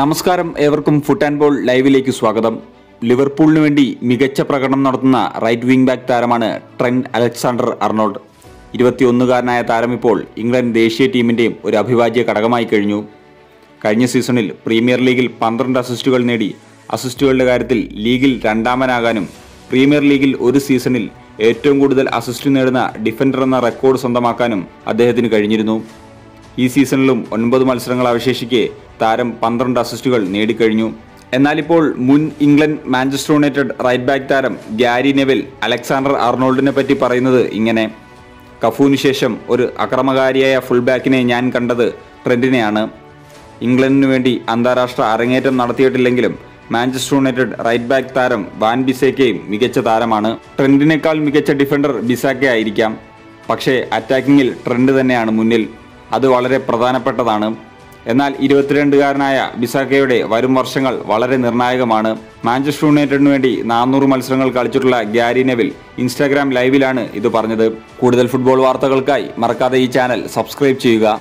നമസ്കാരം. ഏവർക്കും foot and ball ലൈവിലേക്ക് സ്വാഗതം. ലിവർപൂളിന് വേണ്ടി മികച്ച പ്രകടനം നടത്തുന്ന റൈറ്റ് വിംഗ് ബാക്ക് താരമാണ് ട്രെൻഡ് അലക്സാണ്ടർ അർണോൾഡ്. ഇരുപത്തിയൊന്നുകാരനായ താരം ഇപ്പോൾ ഇംഗ്ലണ്ട് ദേശീയ ടീമിന്റെയും ഒരു അഭിവാജ്യ ഘടകമായി കഴിഞ്ഞു. കഴിഞ്ഞ സീസണിൽ പ്രീമിയർ ലീഗിൽ പന്ത്രണ്ട് അസിസ്റ്റുകൾ നേടി. അസിസ്റ്റുകളുടെ കാര്യത്തിൽ ലീഗിൽ രണ്ടാമനാകാനും പ്രീമിയർ ലീഗിൽ ഒരു സീസണിൽ ഏറ്റവും കൂടുതൽ അസിസ്റ്റ് നേടുന്ന ഡിഫൻഡർ എന്ന റെക്കോർഡ് സ്വന്തമാക്കാനും അദ്ദേഹത്തിന് കഴിഞ്ഞിരുന്നു. ഈ സീസണിലും ഒൻപത് മത്സരങ്ങൾ അവശേഷിക്കെ താരം പന്ത്രണ്ട് അസിസ്റ്റുകൾ നേടിക്കഴിഞ്ഞു. എന്നാലിപ്പോൾ മുൻ England Manchester United right back താരം ഗ്യാരി നെവിൽ അലക്സാണ്ടർ അർണോൾഡിനെ പറ്റി പറയുന്നത് ഇങ്ങനെ. കഫൂന് ശേഷം ഒരു അക്രമകാരിയായ ഫുൾ ബാക്കിനെ ഞാൻ കണ്ടത് ട്രെൻഡിനെയാണ് ഇംഗ്ലണ്ടിനു വേണ്ടി അന്താരാഷ്ട്ര അരങ്ങേറ്റം നടത്തിയിട്ടില്ലെങ്കിലും മാഞ്ചസ്റ്റർ യുണൈറ്റഡ് റൈറ്റ് ബാക്ക് താരം വാൻ ബിസേക്കയും മികച്ച താരമാണ്. ട്രെൻഡിനേക്കാൾ മികച്ച ഡിഫൻഡർ ബിസാക്ക ആയിരിക്കാം പക്ഷേ അറ്റാക്കിങ്ങിൽ ട്രെൻഡ് തന്നെയാണ് മുന്നിൽ. അത് വളരെ പ്രധാനപ്പെട്ടതാണ്. എന്നാൽ ഇരുപത്തിരണ്ടുകാരനായ ബിസാക്കയുടെ വരും വർഷങ്ങൾ വളരെ നിർണായകമാണ്. മാഞ്ചസ്റ്റർ യുണൈറ്റഡിനു വേണ്ടി നാനൂറ് മത്സരങ്ങൾ കളിച്ചിട്ടുള്ള ഗ്യാരി നെവിൽ ഇൻസ്റ്റാഗ്രാം ലൈവിലാണ് ഇത് പറഞ്ഞത്. കൂടുതൽ ഫുട്ബോൾ വാർത്തകൾക്കായി മറക്കാതെ ഈ ചാനൽ സബ്സ്ക്രൈബ് ചെയ്യുക.